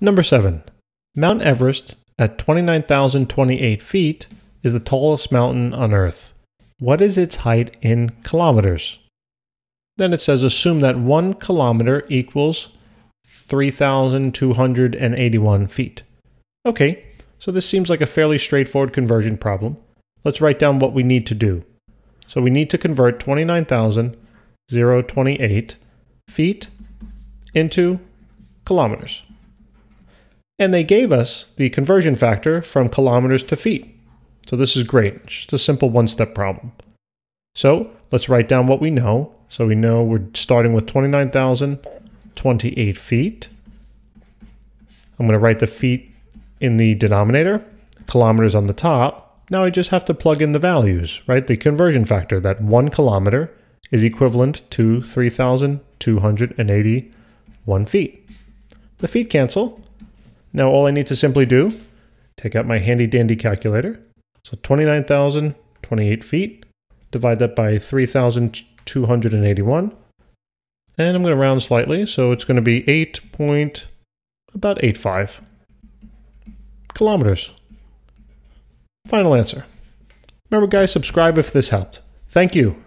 Number 7. Mount Everest at 29,028 feet is the tallest mountain on Earth. What is its height in kilometers? Then it says assume that 1 kilometer equals 3,281 feet. Okay, so this seems like a fairly straightforward conversion problem. Let's write down what we need to do. So we need to convert 29,028 feet into kilometers. And they gave us the conversion factor from kilometers to feet. So this is great. It's just a simple one-step problem. So let's write down what we know. So we know we're starting with 29,028 feet. I'm going to write the feet in the denominator, kilometers on the top. Now I just have to plug in the values, right? The conversion factor, that one kilometer is equivalent to 3,281 feet. The feet cancel. Now all I need to simply do, take out my handy dandy calculator. So 29,028 feet, divide that by 3,281. And I'm going to round slightly, so it's going to be 8 point, about 85 kilometers. Final answer. Remember guys, subscribe if this helped. Thank you.